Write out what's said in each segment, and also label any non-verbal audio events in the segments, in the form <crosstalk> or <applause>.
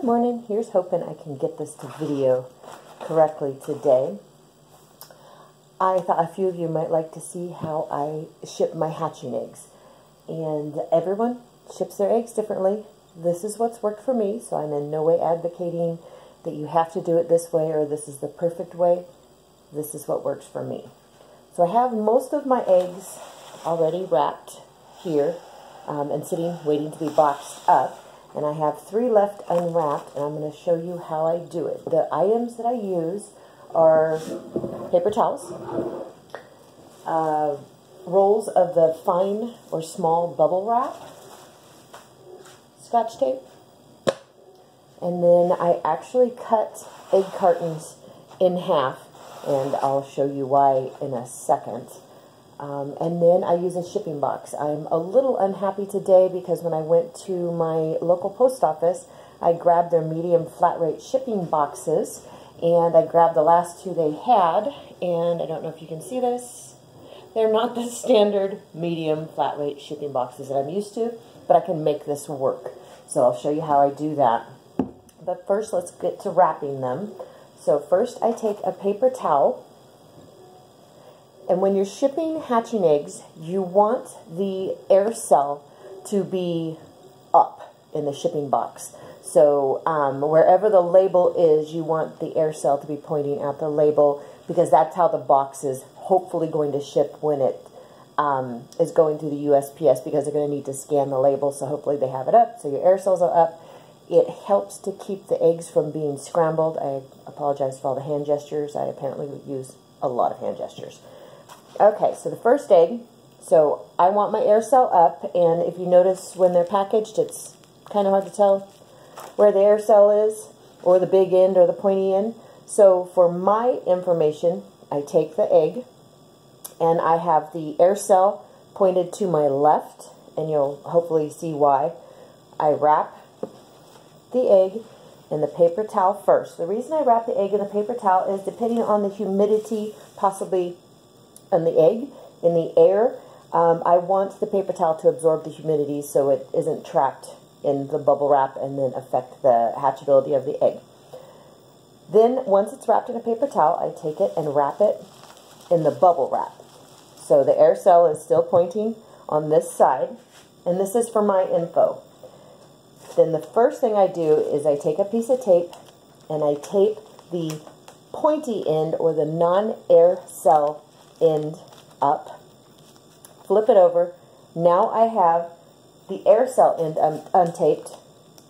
Good morning. Here's hoping I can get this to video correctly today. I thought a few of you might like to see how I ship my hatching eggs. And everyone ships their eggs differently. This is what's worked for me, so I'm in no way advocating that you have to do it this way or this is the perfect way. This is what works for me. So I have most of my eggs already wrapped here um, and sitting waiting to be boxed up and I have three left unwrapped and I'm going to show you how I do it. The items that I use are paper towels, uh, rolls of the fine or small bubble wrap, scotch tape, and then I actually cut egg cartons in half and I'll show you why in a second. Um, and then I use a shipping box. I'm a little unhappy today because when I went to my local post office, I grabbed their medium flat rate shipping boxes and I grabbed the last two they had and I don't know if you can see this. They're not the standard medium flat rate shipping boxes that I'm used to, but I can make this work. So I'll show you how I do that. But first let's get to wrapping them. So first I take a paper towel and when you're shipping hatching eggs, you want the air cell to be up in the shipping box. So um, wherever the label is, you want the air cell to be pointing at the label because that's how the box is hopefully going to ship when it um, is going through the USPS because they're going to need to scan the label. So hopefully they have it up. So your air cells are up. It helps to keep the eggs from being scrambled. I apologize for all the hand gestures. I apparently use a lot of hand gestures. Okay, so the first egg, so I want my air cell up, and if you notice when they're packaged, it's kind of hard to tell where the air cell is, or the big end, or the pointy end. So for my information, I take the egg, and I have the air cell pointed to my left, and you'll hopefully see why. I wrap the egg in the paper towel first. The reason I wrap the egg in the paper towel is depending on the humidity, possibly and the egg in the air, um, I want the paper towel to absorb the humidity so it isn't trapped in the bubble wrap and then affect the hatchability of the egg. Then once it's wrapped in a paper towel, I take it and wrap it in the bubble wrap. So the air cell is still pointing on this side, and this is for my info. Then the first thing I do is I take a piece of tape and I tape the pointy end or the non-air cell end up, flip it over. Now I have the air cell end un untaped.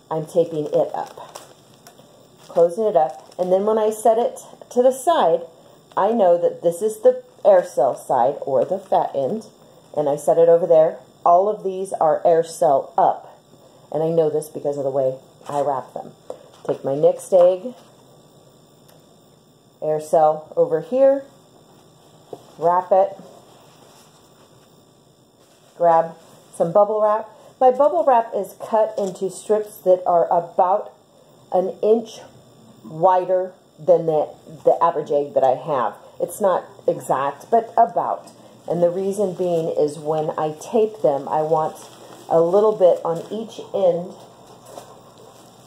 I'm taping it up, closing it up. And then when I set it to the side, I know that this is the air cell side or the fat end. And I set it over there. All of these are air cell up. And I know this because of the way I wrap them. Take my next egg, air cell over here, wrap it, grab some bubble wrap. My bubble wrap is cut into strips that are about an inch wider than the, the average egg that I have. It's not exact, but about. And the reason being is when I tape them, I want a little bit on each end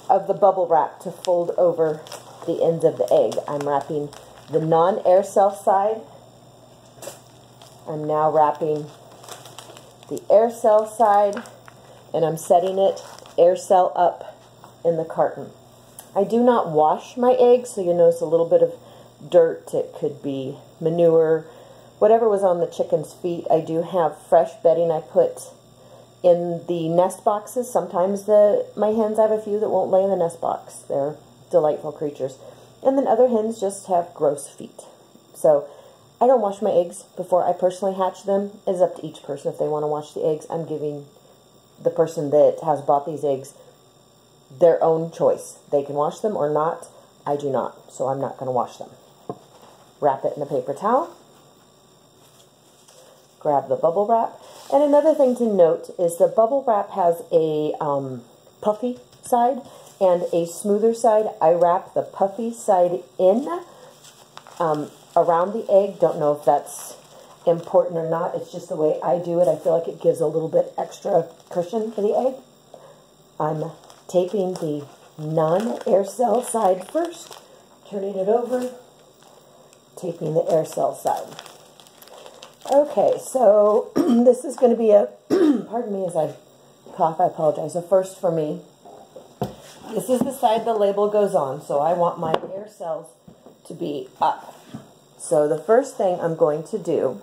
of the bubble wrap to fold over the ends of the egg. I'm wrapping the non-air cell side I'm now wrapping the air cell side and I'm setting it air cell up in the carton. I do not wash my eggs, so you notice a little bit of dirt. It could be manure, whatever was on the chicken's feet. I do have fresh bedding I put in the nest boxes. Sometimes the my hens, I have a few that won't lay in the nest box. They're delightful creatures. And then other hens just have gross feet. So I don't wash my eggs before I personally hatch them. It's up to each person if they want to wash the eggs. I'm giving the person that has bought these eggs their own choice. They can wash them or not. I do not, so I'm not going to wash them. Wrap it in a paper towel. Grab the bubble wrap. And another thing to note is the bubble wrap has a um, puffy side and a smoother side. I wrap the puffy side in. Um, around the egg. Don't know if that's important or not. It's just the way I do it. I feel like it gives a little bit extra cushion for the egg. I'm taping the non-air cell side first, turning it over, taping the air cell side. Okay, so <clears throat> this is going to be a, <clears throat> pardon me as I cough, I apologize, a first for me. This is the side the label goes on, so I want my air cells to be up. So the first thing I'm going to do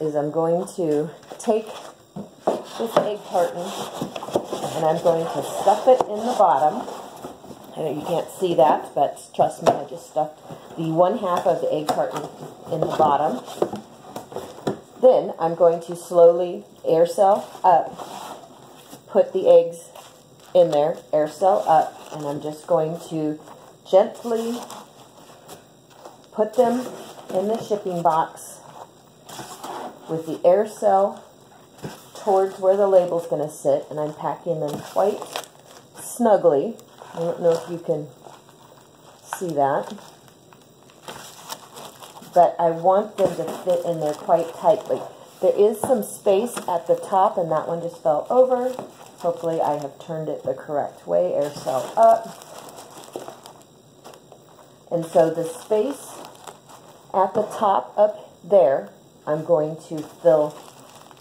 is I'm going to take this egg carton and I'm going to stuff it in the bottom. I know you can't see that, but trust me, I just stuffed the one half of the egg carton in the bottom. Then I'm going to slowly air cell up, put the eggs in there, air cell up, and I'm just going to gently put them in the shipping box with the air cell towards where the label's going to sit, and I'm packing them quite snugly. I don't know if you can see that. But I want them to fit in there quite tightly. There is some space at the top, and that one just fell over. Hopefully I have turned it the correct way, air cell up. And so the space at the top up there, I'm going to fill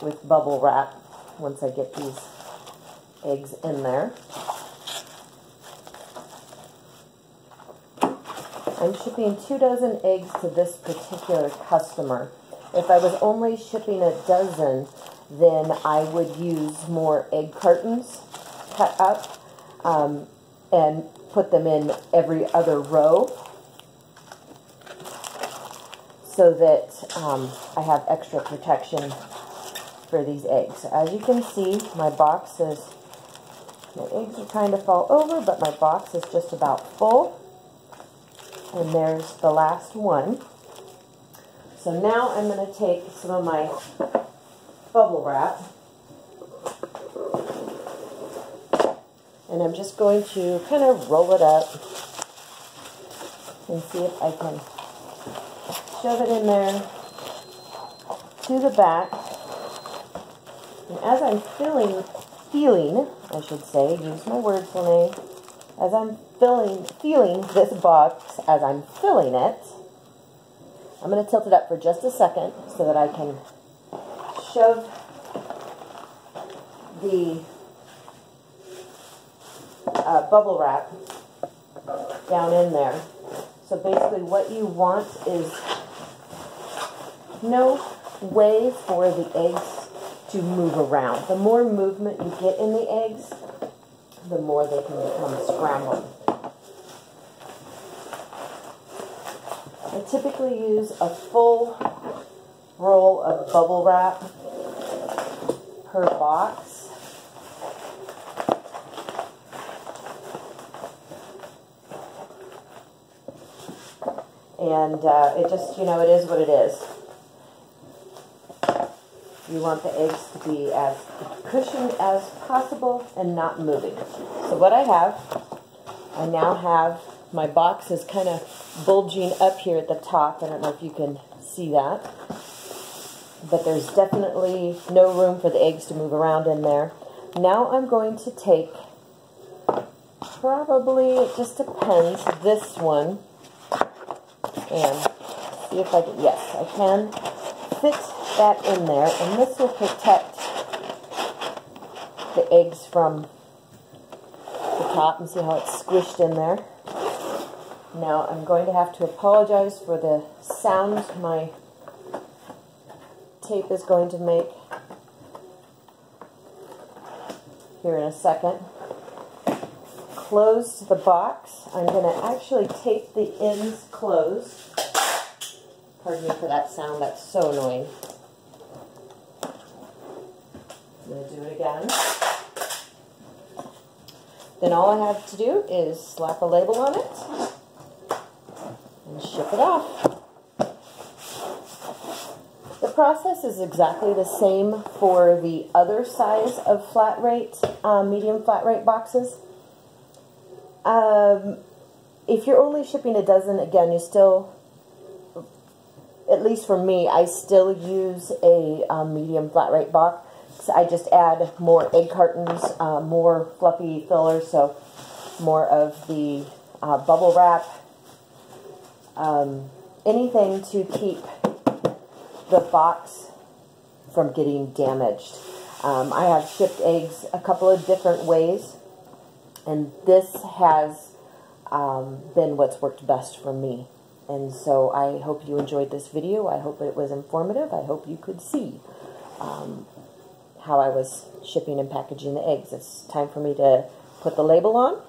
with bubble wrap once I get these eggs in there. I'm shipping two dozen eggs to this particular customer. If I was only shipping a dozen, then I would use more egg cartons cut up um, and put them in every other row so that um, I have extra protection for these eggs. As you can see, my box is, my eggs are trying to fall over, but my box is just about full. And there's the last one. So now I'm going to take some of my bubble wrap. And I'm just going to kind of roll it up and see if I can shove it in there to the back. And as I'm filling, feeling, I should say, use my words, Lene, as I'm filling, feeling this box, as I'm filling it, I'm going to tilt it up for just a second so that I can shove the uh, bubble wrap down in there. So basically what you want is no way for the eggs to move around. The more movement you get in the eggs, the more they can become scrambled. I typically use a full roll of bubble wrap per box. And uh, it just, you know, it is what it is. You want the eggs to be as cushioned as possible and not moving. So what I have, I now have, my box is kind of bulging up here at the top. I don't know if you can see that but there's definitely no room for the eggs to move around in there. Now I'm going to take, probably, it just depends, this one, and see if I can, yes, I can fit that in there, and this will protect the eggs from the top, and see how it's squished in there. Now I'm going to have to apologize for the sound my tape is going to make here in a second. Close the box. I'm going to actually tape the ends closed. Pardon me for that sound, that's so annoying. I'm going to do it again. Then all I have to do is slap a label on it and ship it off The process is exactly the same for the other size of flat rate, um, medium flat rate boxes. Um, if you're only shipping a dozen, again, you still, at least for me, I still use a um, medium flat rate box. I just add more egg cartons, uh, more fluffy fillers, so more of the uh, bubble wrap, um, anything to keep the box from getting damaged. Um, I have shipped eggs a couple of different ways, and this has um, been what's worked best for me. And so I hope you enjoyed this video. I hope it was informative. I hope you could see um, how I was shipping and packaging the eggs. It's time for me to put the label on,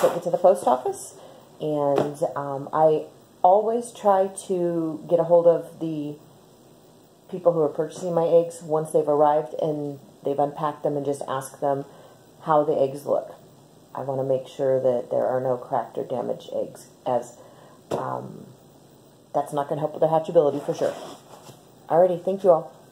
take it to the post office, and um, I always try to get a hold of the people who are purchasing my eggs once they've arrived and they've unpacked them and just ask them how the eggs look. I want to make sure that there are no cracked or damaged eggs as um, that's not going to help with the hatchability for sure. Alrighty, thank you all.